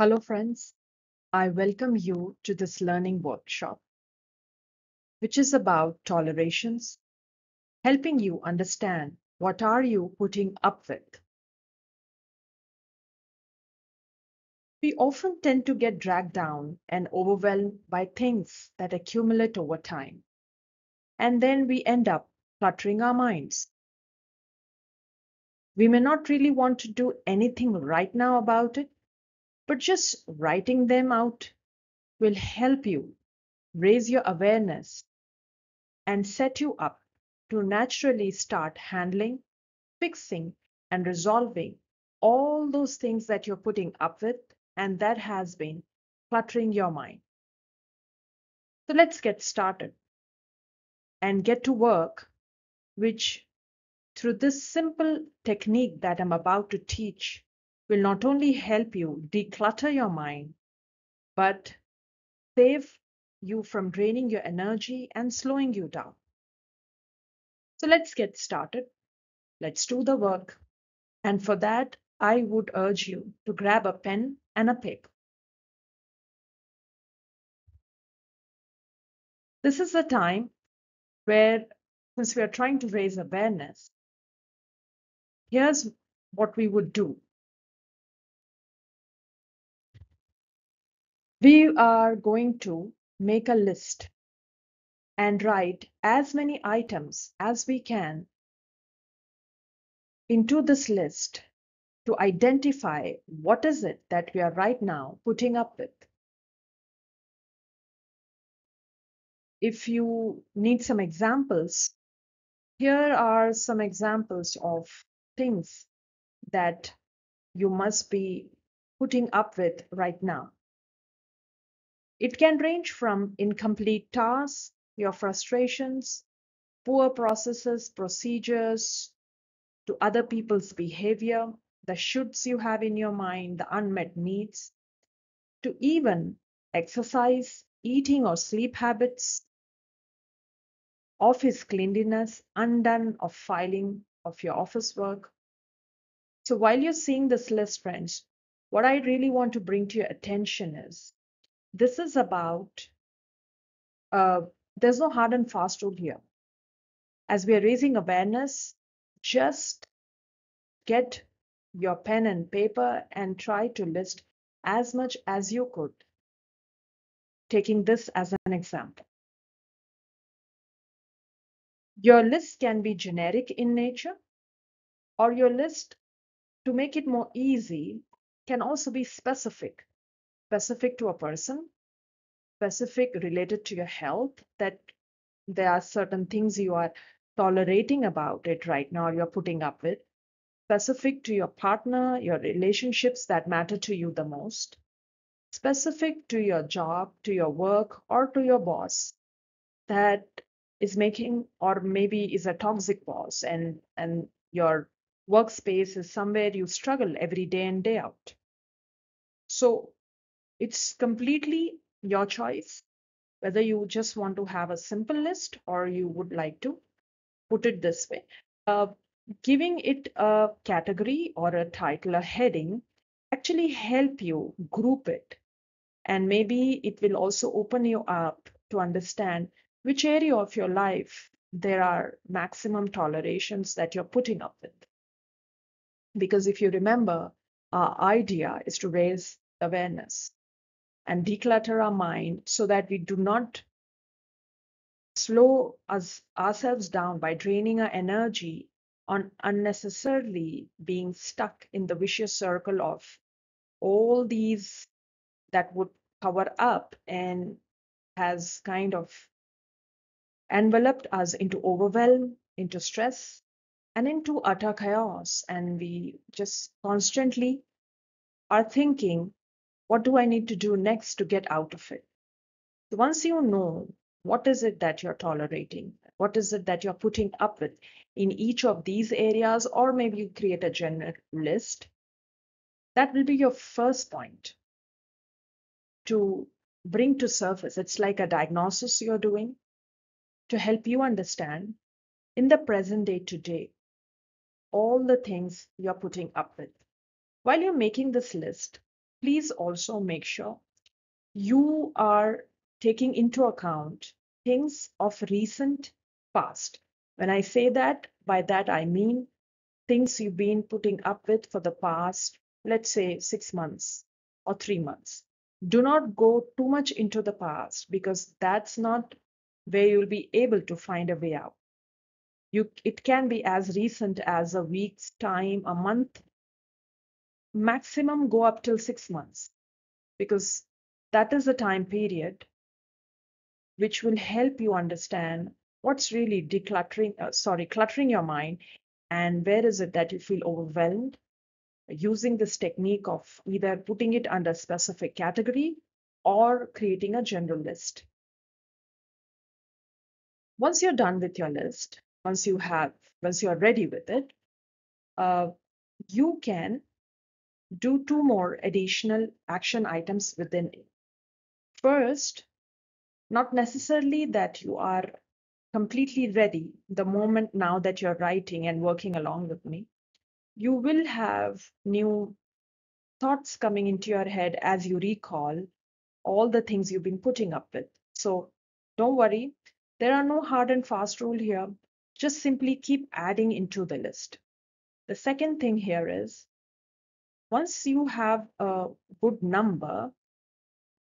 Hello, friends. I welcome you to this learning workshop, which is about tolerations, helping you understand what are you putting up with. We often tend to get dragged down and overwhelmed by things that accumulate over time, and then we end up cluttering our minds. We may not really want to do anything right now about it, but just writing them out will help you raise your awareness and set you up to naturally start handling, fixing, and resolving all those things that you're putting up with and that has been cluttering your mind. So let's get started and get to work, which through this simple technique that I'm about to teach will not only help you declutter your mind, but save you from draining your energy and slowing you down. So let's get started. Let's do the work. And for that, I would urge you to grab a pen and a paper. This is a time where, since we are trying to raise awareness, here's what we would do. We are going to make a list and write as many items as we can into this list to identify what is it that we are right now putting up with. If you need some examples, here are some examples of things that you must be putting up with right now. It can range from incomplete tasks, your frustrations, poor processes, procedures, to other people's behavior, the shoulds you have in your mind, the unmet needs, to even exercise, eating or sleep habits, office cleanliness, undone of filing of your office work. So while you're seeing this list, friends, what I really want to bring to your attention is this is about, uh, there's no hard and fast rule here. As we are raising awareness, just get your pen and paper and try to list as much as you could, taking this as an example. Your list can be generic in nature, or your list, to make it more easy, can also be specific specific to a person, specific related to your health, that there are certain things you are tolerating about it right now, you're putting up with, specific to your partner, your relationships that matter to you the most, specific to your job, to your work, or to your boss that is making or maybe is a toxic boss and and your workspace is somewhere you struggle every day and day out. So it's completely your choice whether you just want to have a simple list or you would like to put it this way. Uh, giving it a category or a title, a heading, actually help you group it. And maybe it will also open you up to understand which area of your life there are maximum tolerations that you're putting up with. Because if you remember, our idea is to raise awareness and declutter our mind so that we do not slow us ourselves down by draining our energy on unnecessarily being stuck in the vicious circle of all these that would cover up and has kind of enveloped us into overwhelm, into stress, and into utter chaos. And we just constantly are thinking what do I need to do next to get out of it? So once you know what is it that you're tolerating, what is it that you're putting up with in each of these areas, or maybe you create a general list, that will be your first point to bring to surface. It's like a diagnosis you're doing to help you understand in the present day today all the things you're putting up with. While you're making this list, please also make sure you are taking into account things of recent past. When I say that, by that I mean things you've been putting up with for the past, let's say six months or three months. Do not go too much into the past because that's not where you'll be able to find a way out. You, it can be as recent as a week's time, a month, maximum go up till six months because that is the time period which will help you understand what's really decluttering, uh, sorry, cluttering your mind and where is it that you feel overwhelmed using this technique of either putting it under specific category or creating a general list. Once you're done with your list, once you have, once you're ready with it, uh, you can do two more additional action items within it. First, not necessarily that you are completely ready the moment now that you're writing and working along with me. You will have new thoughts coming into your head as you recall all the things you've been putting up with. So don't worry, there are no hard and fast rule here. Just simply keep adding into the list. The second thing here is once you have a good number,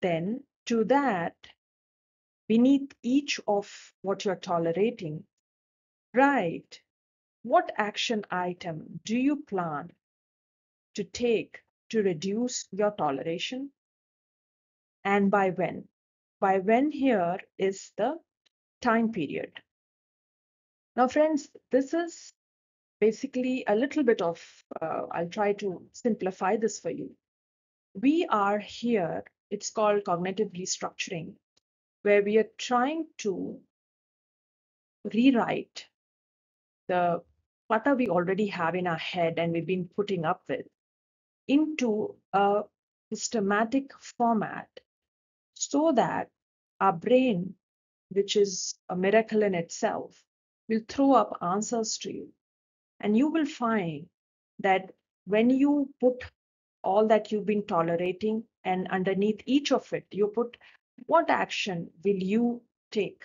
then to that, beneath each of what you're tolerating, write what action item do you plan to take to reduce your toleration and by when? By when here is the time period. Now, friends, this is basically a little bit of, uh, I'll try to simplify this for you. We are here, it's called cognitive restructuring, where we are trying to rewrite the clutter we already have in our head and we've been putting up with into a systematic format so that our brain, which is a miracle in itself, will throw up answers to you and you will find that when you put all that you've been tolerating and underneath each of it, you put what action will you take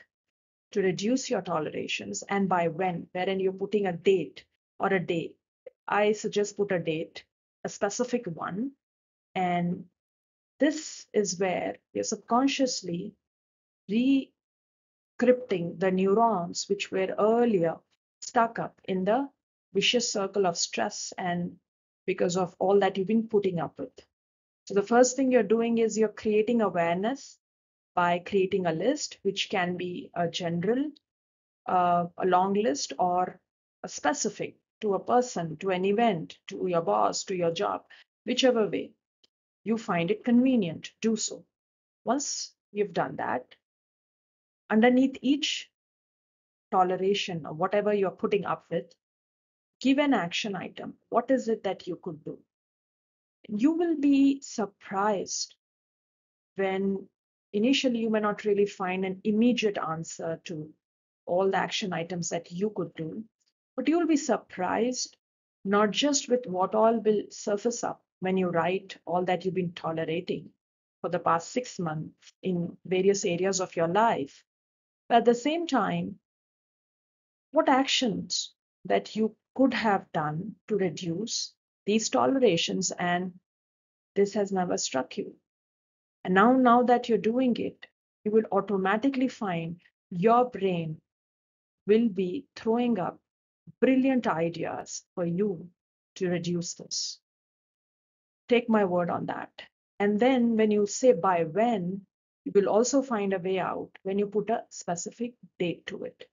to reduce your tolerations and by when, wherein you're putting a date or a day. I suggest put a date, a specific one. And this is where you're subconsciously recrypting the neurons which were earlier stuck up in the vicious circle of stress and because of all that you've been putting up with. So the first thing you're doing is you're creating awareness by creating a list, which can be a general, uh, a long list, or a specific to a person, to an event, to your boss, to your job, whichever way you find it convenient, do so. Once you've done that, underneath each toleration or whatever you're putting up with, give an action item. What is it that you could do? You will be surprised when initially you may not really find an immediate answer to all the action items that you could do, but you'll be surprised not just with what all will surface up when you write all that you've been tolerating for the past six months in various areas of your life, but at the same time, what actions that you could have done to reduce these tolerations and this has never struck you. And now, now that you're doing it, you will automatically find your brain will be throwing up brilliant ideas for you to reduce this. Take my word on that. And then when you say by when, you will also find a way out when you put a specific date to it.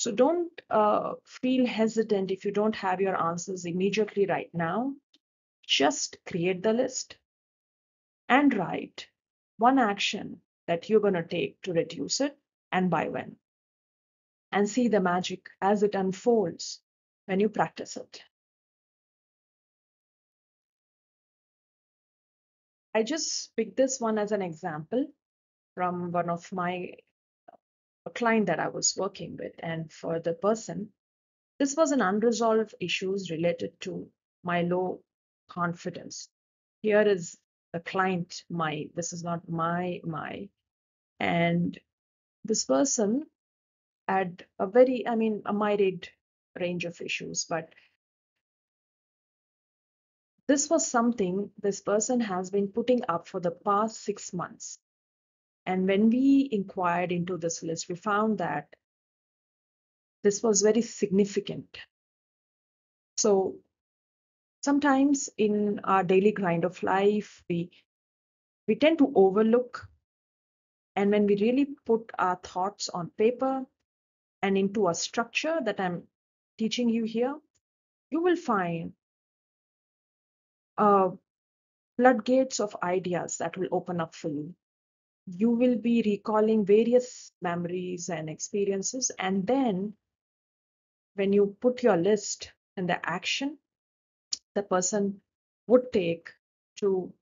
So don't uh, feel hesitant if you don't have your answers immediately right now. Just create the list and write one action that you're going to take to reduce it and by when. And see the magic as it unfolds when you practice it. I just picked this one as an example from one of my a client that I was working with. And for the person, this was an unresolved issues related to my low confidence. Here is the client my this is not my my and this person had a very i mean a myriad range of issues but this was something this person has been putting up for the past six months and when we inquired into this list we found that this was very significant. So sometimes in our daily grind of life we we tend to overlook. And when we really put our thoughts on paper and into a structure that i'm teaching you here you will find uh, floodgates of ideas that will open up for you you will be recalling various memories and experiences and then when you put your list and the action the person would take to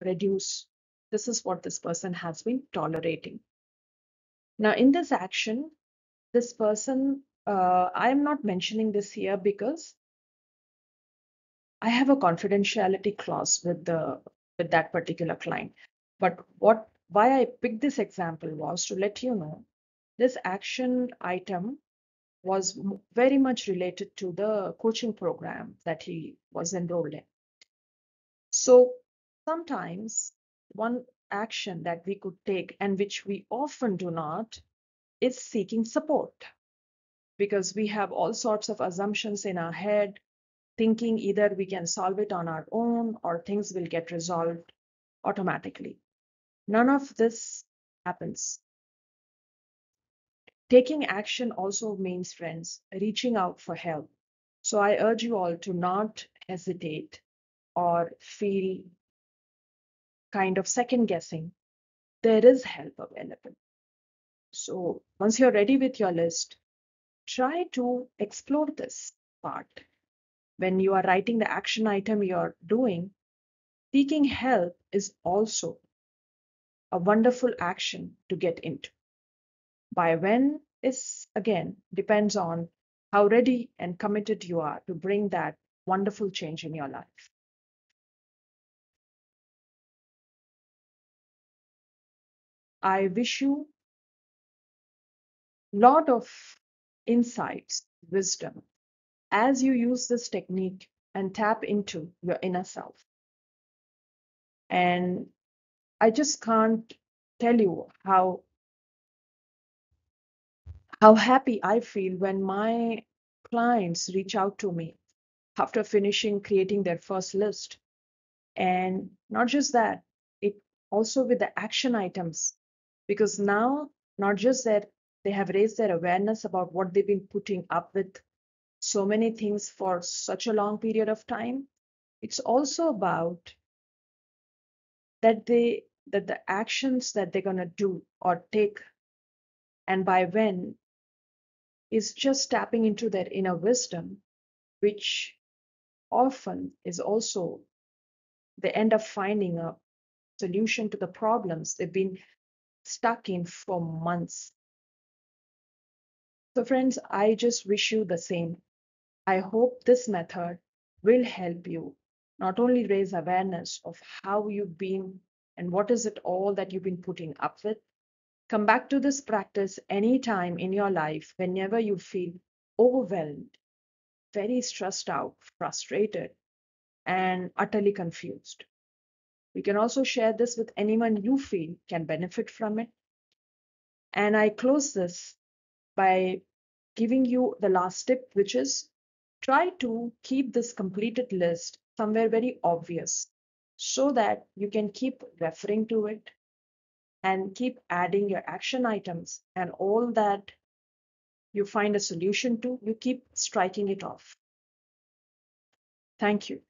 reduce. This is what this person has been tolerating. Now, in this action, this person, uh, I am not mentioning this here because I have a confidentiality clause with the with that particular client. But what why I picked this example was to let you know this action item was very much related to the coaching program that he was enrolled in. So sometimes one action that we could take and which we often do not is seeking support because we have all sorts of assumptions in our head thinking either we can solve it on our own or things will get resolved automatically none of this happens Taking action also means, friends, reaching out for help. So I urge you all to not hesitate or feel kind of second guessing. There is help available. So once you're ready with your list, try to explore this part. When you are writing the action item you're doing, seeking help is also a wonderful action to get into. By when is again depends on how ready and committed you are to bring that wonderful change in your life. I wish you lot of insights, wisdom as you use this technique and tap into your inner self. And I just can't tell you how how happy I feel when my clients reach out to me after finishing creating their first list. And not just that, it also with the action items, because now not just that they have raised their awareness about what they've been putting up with so many things for such a long period of time. It's also about that they that the actions that they're gonna do or take and by when is just tapping into their inner wisdom, which often is also they end up finding a solution to the problems they've been stuck in for months. So, friends, I just wish you the same. I hope this method will help you not only raise awareness of how you've been and what is it all that you've been putting up with, Come back to this practice anytime in your life whenever you feel overwhelmed, very stressed out, frustrated, and utterly confused. You can also share this with anyone you feel can benefit from it. And I close this by giving you the last tip, which is try to keep this completed list somewhere very obvious so that you can keep referring to it and keep adding your action items and all that you find a solution to, you keep striking it off. Thank you.